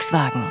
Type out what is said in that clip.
Volkswagen.